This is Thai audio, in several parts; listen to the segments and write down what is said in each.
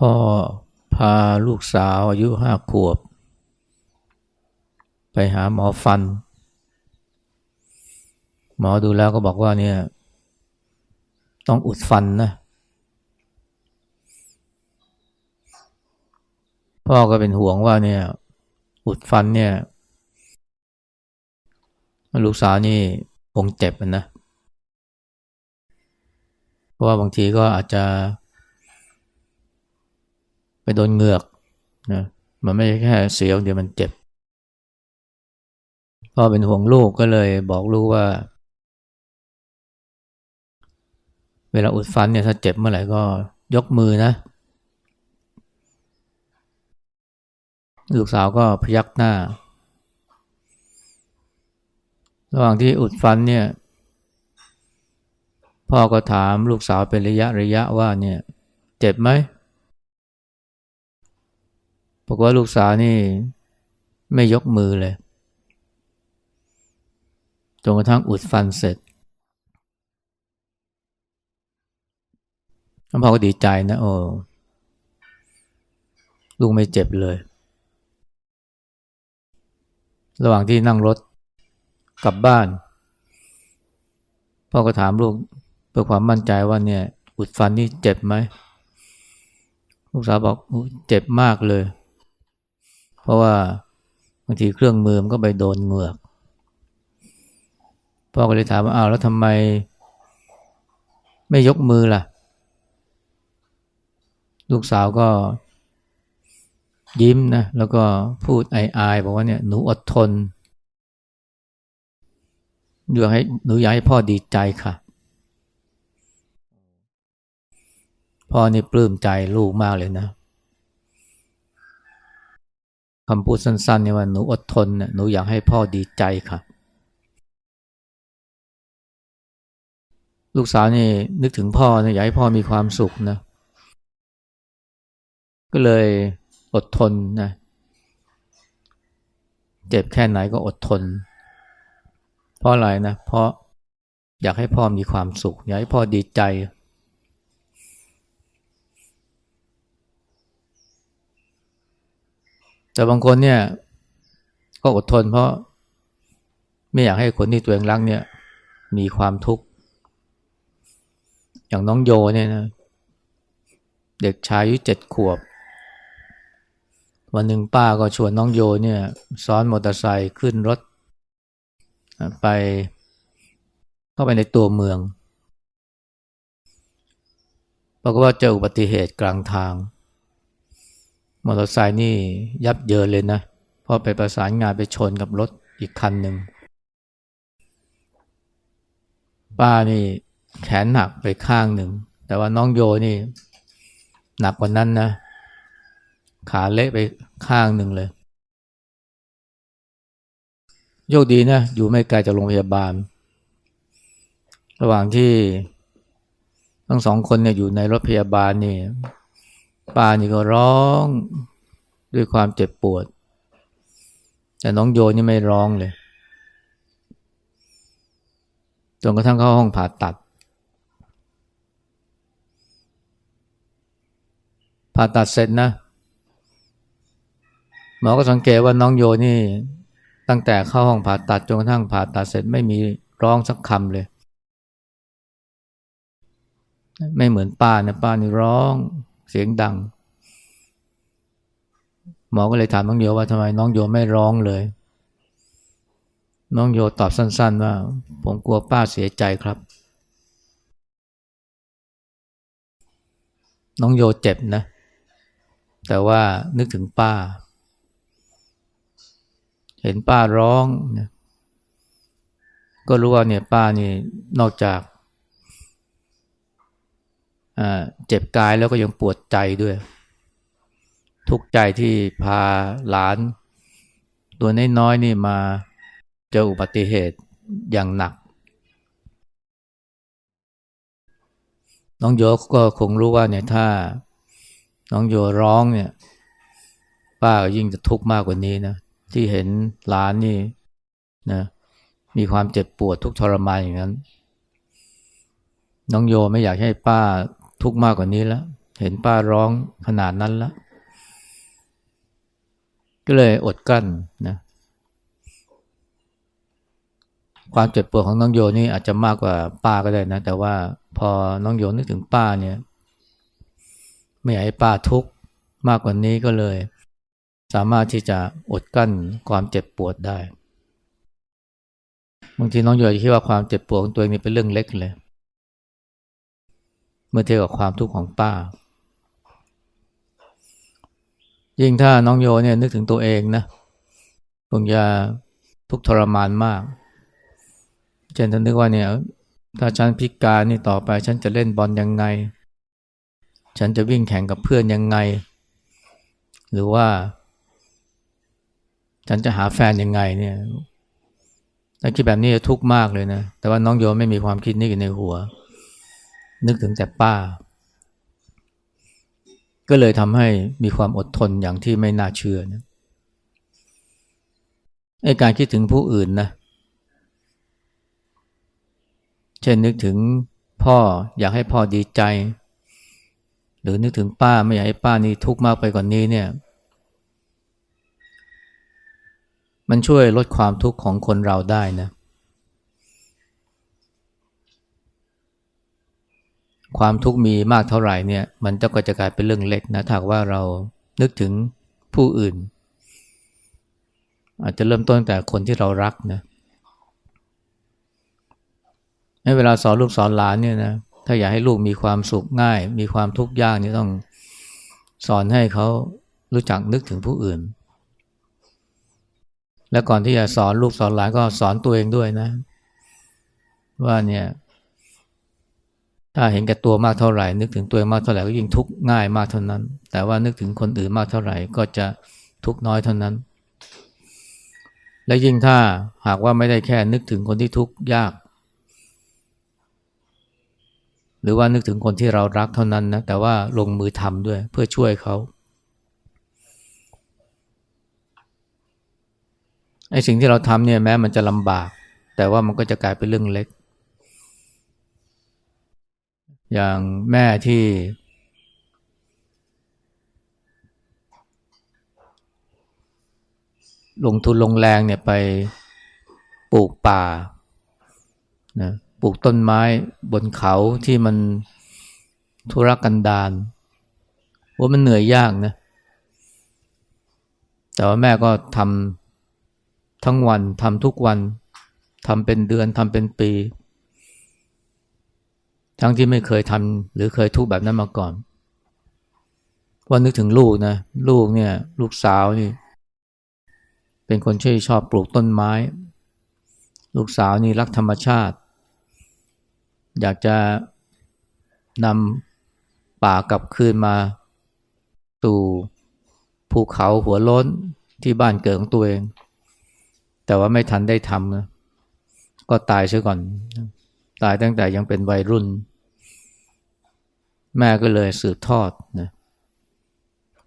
พ่อพาลูกสาวอายุห้าขวบ ไปหาหมอฟัน หมอดูแล้วก็บอกว่าเนี่ย ต้องอุดฟันนะพ่อก็เป็นห่วงว่าเนี่ย อุดฟันเนี่ย ลูกสาวนี่คงเจ็บนะเพราะว่าบางทีก็อาจจะ ไปโดนเหงือกนะมันไม่ใช่แค่เสียวเดี๋ยวมันเจ็บพ่อเป็นห่วงลูกก็เลยบอกลูกว่า เวลาอุดฟันเนี่ยถ้าเจ็บเมื่อไหร่ก็ยกมือนะ ลูกสาวก็พยักหน้า ระหว่างที่อุดฟันเนี่ย พ่อก็ถามลูกสาวเป็นระยะระยะว่าเนี่ย เจ็บไหม บอกว่าลูกสาวนี่ไม่ยกมือเลย จนกระทั่งอุดฟันเสร็จพ่อก็ดีใจนะโอ้ลูกไม่เจ็บเลย ระหว่างที่นั่งรถกลับบ้าน พ่อก็ถามลูกเพื่อความมั่นใจว่าเนี่ย อุดฟันนี่เจ็บไหม ลูกสาวบอกเจ็บมากเลย เพราะว่าบางทีเครื่องมือมันก็ไปโดนเหงือก พ่อก็เลยถามว่าอ้าวแล้วทำไมไม่ยกมือล่ะ ลูกสาวก็ยิ้มนะ แล้วก็พูดอายๆบอกว่าเนี่ยหนูอดทนอยากให้หนูอยากให้พ่อดีใจค่ะ พ่อนี่ปลื้มใจลูกมากเลยนะ คำพูดสั้นๆเนี่ยว่าหนูอดทนเนี่ยหนูอยากให้พ่อดีใจค่ะ ลูกสาวนี่นึกถึงพ่อเนี่ยอยากให้พ่อมีความสุขนะ ก็เลยอดทนนะ เจ็บแค่ไหนก็อดทน เพราะอะไรนะ เพราะอยากให้พ่อมีความสุข อยากให้พ่อดีใจ แต่บางคนเนี่ย ก็อดทนเพราะไม่อยากให้คนที่ตัวเองรักเนี่ย มีความทุกข์ อย่างน้องโยเนี่ยนะ เด็กชายอายุเจ็ดขวบ วันหนึ่งป้าก็ชวนน้องโยเนี่ย ซ้อนมอเตอร์ไซค์ขึ้นรถ ไปเข้าไปในตัวเมืองปรากฏว่าเจออุบัติเหตุกลางทาง มอเตอร์ไซค์นี่ยับเยินเลยนะพอไปประสานงานไปชนกับรถอีกคันหนึ่งป้านี่แขนหนักไปข้างหนึ่ง แต่ว่าน้องโยนี่หนักกว่านั้นนะ ขาเละไปข้างหนึ่งเลยโยกดีนะอยู่ไม่ไกลจากโรงพยาบาล ระหว่างที่ทั้งสองคนเนี่ยอยู่ในรถพยาบาลนี่ ป้านี่ก็ร้องด้วยความเจ็บปวด แต่น้องโยนี่ไม่ร้องเลยจนกระทั่งเข้าห้องผ่าตัด ผ่าตัดเสร็จนะหมอก็สังเกตว่าน้องโยนี่ตั้งแต่เข้าห้องผ่าตัดจนกระทั่งผ่าตัดเสร็จไม่มีร้องสักคำเลย ไม่เหมือนป้านะป้านี่ร้อง เสียงดัง หมอก็เลยถามน้องโยว่าทำไมน้องโยไม่ร้องเลย น้องโยตอบสั้น ๆ ว่า ผมกลัวป้าเสียใจครับ น้องโยเจ็บนะ แต่ว่านึกถึงป้า เห็นป้าร้องนะก็รู้ว่าเนี่ยป้านี่นอกจาก เจ็บกายแล้วก็ยังปวดใจด้วย ทุกใจที่พาหลาน ตัวน้อยๆนี่มาเจออุบัติเหตุอย่างหนัก น้องโยก็คงรู้ว่าเนี่ยถ้า น้องโยร้องเนี่ย ป้าก็ยิ่งจะทุกข์มากกว่านี้นะที่เห็นหลานนี่นะมีความเจ็บปวดทุกทรมานอย่างนั้น น้องโยไม่อยากให้ป้า ทุกข์มากกว่านี้แล้ว เห็นป้าร้องขนาดนั้นแล้ว ก็เลยอดกั้นนะความเจ็บปวดของน้องโยนี่อาจจะมากกว่าป้าก็ได้นะ แต่ว่าพอน้องโยนึกถึงป้าเนี่ย ไม่อยากให้ป้าทุกข์มากกว่านี้ก็เลย สามารถที่จะอดกั้นความเจ็บปวดได้บางทีน้องโยจะคิดว่าความเจ็บปวดของตัวเองนี่เป็นเรื่องเล็กเลย เมื่อเทียบกับความทุกข์ของป้า ยิ่งถ้าน้องโยเนี่ยนึกถึงตัวเองนะคงจะทุกข์ทรมานมากเช่นท่านนึกว่าเนี่ยถ้าฉันพิการนี่ต่อไป ฉันจะเล่นบอลยังไง ฉันจะวิ่งแข่งกับเพื่อนยังไง หรือว่า ฉันจะหาแฟนยังไงเนี่ยถ้าคิดแบบนี้จะทุกข์มากเลยนะ แต่ว่าน้องโยไม่มีความคิดนี้อยู่ในหัว นึกถึงแต่ป้า ก็เลยทำให้มีความอดทนอย่างที่ไม่น่าเชื่อนะไอ้การคิดถึงผู้อื่นนะ เช่นนึกถึงพ่ออยากให้พ่อดีใจ หรือนึกถึงป้าไม่อยากให้ป้านี่ทุกข์มากไปกว่านนี้เนี่ย มันช่วยลดความทุกข์ของคนเราได้นะ ความทุกข์มีมากเท่าไหร่เนี่ย มันจะก็จะกลายเป็นเรื่องเล็กนะถ้าว่าเรานึกถึงผู้อื่น อาจจะเริ่มต้นแต่คนที่เรารักนะเให้เวลาสอนลูกสอนหลานเนี่ยนะถ้าอยากให้ลูกมีความสุขง่าย มีความทุกข์ยากนี่ต้องสอนให้เขารู้จักนึกถึงผู้อื่น และก่อนที่จะสอนลูกสอนหลานก็สอนตัวเองด้วยนะ ว่าเนี่ย ถ้าเห็นแก่ตัวมากเท่าไหร่ นึกถึงตัวมากเท่าไหร่ก็ยิ่งทุกข์ง่ายมากเท่านั้น แต่ว่านึกถึงคนอื่นมากเท่าไหร่ก็จะทุกข์น้อยเท่านั้น และยิ่งถ้าหากว่าไม่ได้แค่นึกถึงคนที่ทุกข์ยาก หรือว่านึกถึงคนที่เรารักเท่านั้นนะแต่ว่าลงมือทำด้วยเพื่อช่วยเขาไอ้สิ่งที่เราทำเนี่ยแม้มันจะลำบาก แต่ว่ามันก็จะกลายเป็นเรื่องเล็ก อย่างแม่ที่ ลงทุนลงแรงเนี่ยไปปลูกป่านะปลูกต้นไม้บนเขาที่มันทุรกันดารว่ามันเหนื่อยยากนะ แต่ว่าแม่ก็ทำทั้งวันทำทุกวันทำเป็นเดือนทำเป็นปี ทั้งที่ไม่เคยทำหรือเคยทุกแบบนั้นมาก่อนว่านึกถึงลูกนะ ลูกเนี่ย ลูกสาวนี่ เป็นคนที่ชอบปลูกต้นไม้ ลูกสาวนี่รักธรรมชาติ อยากจะนำป่ากลับคืนมาสู่ภูเขาหัวล้นที่บ้านเกิดของตัวเอง แต่ว่าไม่ทันได้ทำนะก็ตายเสียก่อน ตายตั้งแต่ยังเป็นวัยรุ่น แม่ก็เลยสืบทอดนะ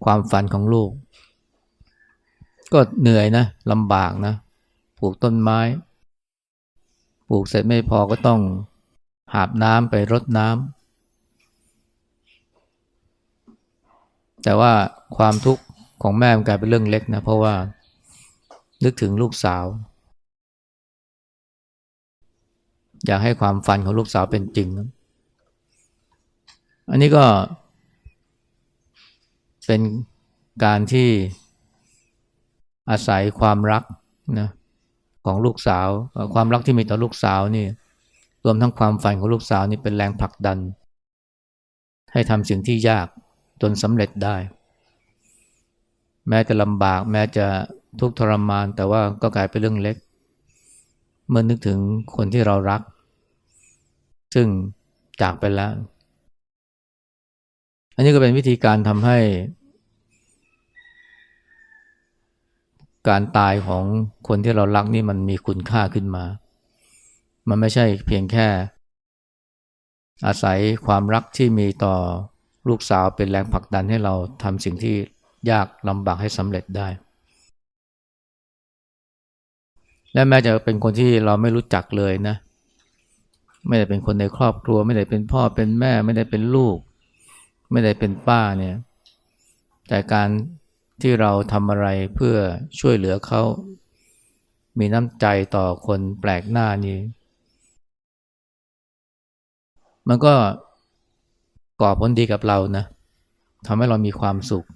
ความฝันของลูก ก็เหนื่อยนะลำบากนะปลูกต้นไม้ ปลูกเสร็จไม่พอก็ต้องหาบน้ำไปรดน้ำแต่ว่าความทุกข์ของแม่มันกลายเป็นเรื่องเล็กนะ เพราะว่านึกถึงลูกสาว อยากให้ความฝันของลูกสาวเป็นจริง อันนี้ก็เป็นการที่อาศัยความรักนะของลูกสาว ความรักที่มีต่อลูกสาวนี่รวมทั้งความฝันของลูกสาวนี่เป็นแรงผลักดัน ให้ทำสิ่งที่ยากจนสำเร็จได้ แม้จะลำบาก แม้จะทุกข์ทรมาน แต่ว่าก็กลายเป็นเรื่องเล็ก เมื่อนึกถึงคนที่เรารัก ซึ่งจากไปแล้ว อันนี้ก็เป็นวิธีการทำให้ การตายของคนที่เรารักนี่มันมีคุณค่าขึ้นมา มันไม่ใช่เพียงแค่ อาศัยความรักที่มีต่อลูกสาวเป็นแรงผลักดันให้เราทำสิ่งที่ยากลำบากให้สำเร็จได้ และแม้จะเป็นคนที่เราไม่รู้จักเลยนะ ไม่ได้เป็นคนในครอบครัว ไม่ได้เป็นพ่อเป็นแม่ ไม่ได้เป็นลูก ไม่ได้เป็นป้าเนี่ย แต่การที่เราทำอะไรเพื่อช่วยเหลือเขา มีน้ำใจต่อคนแปลกหน้านี้ มันก็ก่อผลดีกับเรานะทำให้เรามีความสุข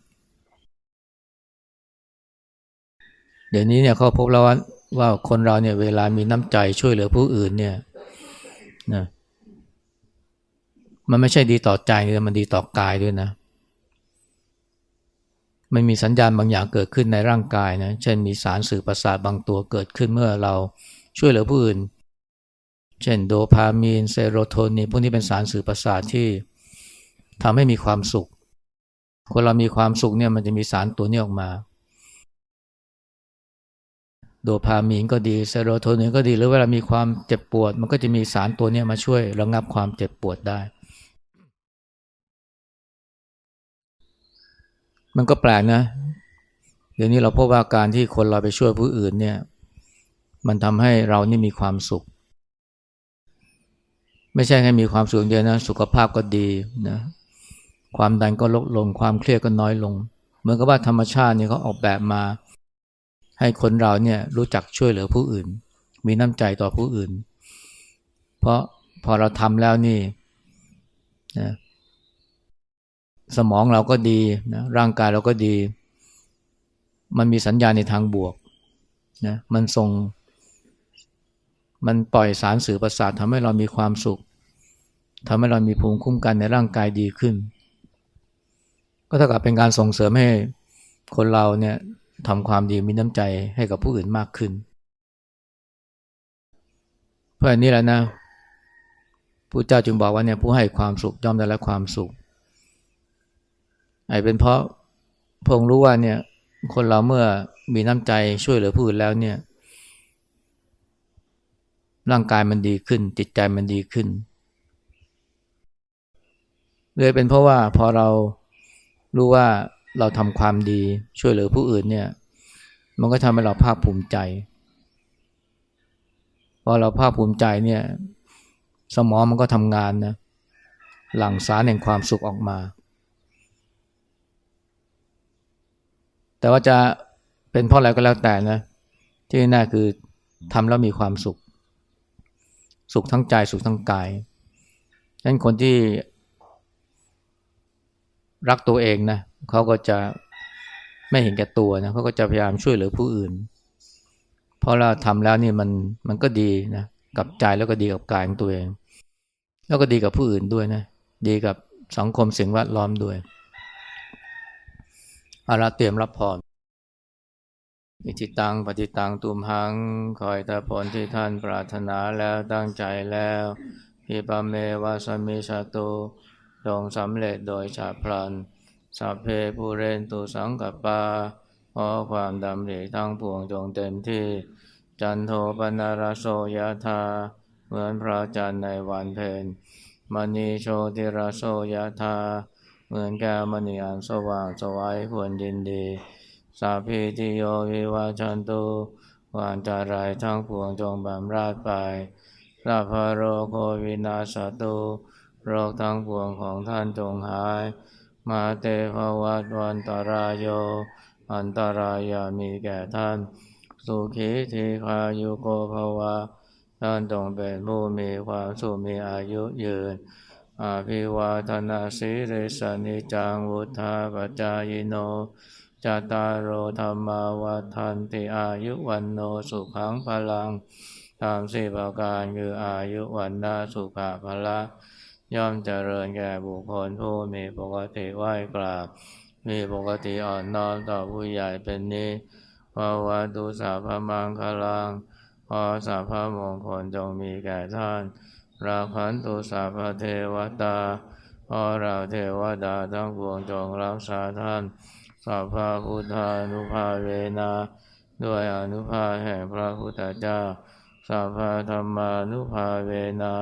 เดี๋ยวนี้เนี่ยเขาพบแล้วว่า ว่าคนเราเนี่ยเวลามีน้ำใจช่วยเหลือผู้อื่นเนี่ยนะมันไม่ใช่ดีต่อใจแต่มันดีต่อกายด้วยนะ มันมีสัญญาณบางอย่างเกิดขึ้นในร่างกายนะ เช่นมีสารสื่อประสาทบางตัวเกิดขึ้นเมื่อเราช่วยเหลือผู้อื่น เช่นโดพามีนเซโรโทนินพวกนี้เป็นสารสื่อประสาทที่ทำให้มีความสุข คนเรามีความสุขเนี่ยมันจะมีสารตัวนี้ออกมา โดพามีนก็ดีเซโรโทนินก็ดี หรือเวลามีความเจ็บปวด มันก็จะมีสารตัวนี้มาช่วยระงับความเจ็บปวดได้ มันก็แปลกนะ เดี๋ยวนี้เราพบว่าการที่คนเราไปช่วยผู้อื่นเนี่ย มันทำให้เรานี่มีความสุข ไม่ใช่แค่มีความสุขเดียวนะ สุขภาพก็ดีนะ ความดันก็ลดลง ความเครียดก็น้อยลง เหมือนกับว่าธรรมชาตินี่เขาออกแบบมา ให้คนเราเนี่ยรู้จักช่วยเหลือผู้อื่น มีน้ำใจต่อผู้อื่น เพราะพอเราทำแล้วนี่นะสมองเราก็ดีนะร่างกายเราก็ดี มันมีสัญญาณในทางบวกนะมันส่ง มันปล่อยสารสื่อประสาททำให้เรามีความสุขทำให้เรามีภูมิคุ้มกันในร่างกายดีขึ้น ก็เท่ากับเป็นการส่งเสริมให้คนเราเนี่ย ทำความดีมีน้ำใจให้กับผู้อื่นมากขึ้น เพราะอันนี้แหละนะผู้เจ้าจึงบอกว่าเนี่ยผู้ให้ความสุขย่อมได้รับความสุขไอ้เป็นเพราะพงรู้ว่าเนี่ยคนเราเมื่อมีน้ำใจช่วยเหลือผู้อื่นแล้วเนี่ยร่างกายมันดีขึ้น จิตใจมันดีขึ้นเลยเป็นเพราะว่าพอเรารู้ว่า เราทำความดีช่วยเหลือผู้อื่นเนี่ย มันก็ทำให้เราภาคภูมิใจพอเราภาคภูมิใจเนี่ย สมองมันก็ทำงานนะหลั่งสารแห่งความสุขออกมา แต่ว่าจะเป็นเพราะอะไรก็แล้วแต่นะที่แน่คือทำแล้วมีความสุข สุขทั้งใจสุขทั้งกายฉะนั้นคนที่รักตัวเองนะ เขาก็จะไม่เห็นแก่ตัวนะเขาก็จะพยายามช่วยเหลือผู้อื่น เพราะเราทำแล้วนี่มันมันก็ดีนะกับใจแล้วก็ดีกับกายของตัวเอง แล้วก็ดีกับผู้อื่นด้วยนะดีกับสังคมสิ่งแวดล้อมด้วยอาราเตรียมรับพรอิจิตังปฏิตังตุมหังคอยต่ผลที่ท่านปรารถนาแล้วตั้งใจแล้วพิปเมวาสมิชาตุจงสำเร็จโดยฉาพลัน สัพเพปูเรนตุสังกปาขอความดำริทั้งปวงจงเต็มที่ จันโทปนารโสยธาเหมือนพระจันทร์ในวันเพ็ญมณีโชติรโสยธาเหมือนแก้วมณีอันสว่างสวัยควรยินดีสาพีติโยวิวาชันตุวานจารายทั้งปวงจงบำราดไปลาภโรโควินาสตุโรคทั้งปวงของท่านจงหาย มาเตภวัตวันตรายโย อันตรายามีแก่ท่าน สุขีทีคายุโกภวะท่านจงเป็นผู้มีความสุขมีอายุยืนอาภิวาทนาสิริสนิจังวุธาปจายโนจตารโรธรรมาวัฏันติอายุวันโนสุขังพลังตามสี่ประการคืออายุวันนาสุขะพละ ย่อมเจริญแก่บุคคลผู้มีปกติไหวกราบ มีปกติอ่อนน้อมต่อผู้ใหญ่เป็นนิภาวะตุสาพมังคลังขอสาพมงคลจงมีแก่ท่าน ราขันตุสัพเทวตาขอเราเทวดาทั้งปวงจงรักษาท่านสัพพะพุทธานุภาเวนะด้วยอนุภาแห่งพระพุทธเจ้าสัพพะธรรมานุภาเวนะ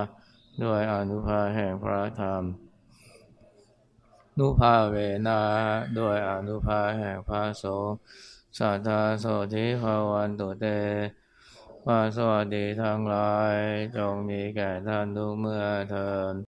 ด้วยอนุภาแห่งพระธรรม นุภาเวนาด้วยอนุภาแห่งพระสงฆ์สัทธาโสธิภาวันตุเตมาสวัสดีทั้งหลายจงมีแก่ท่านทุกเมื่อเทิน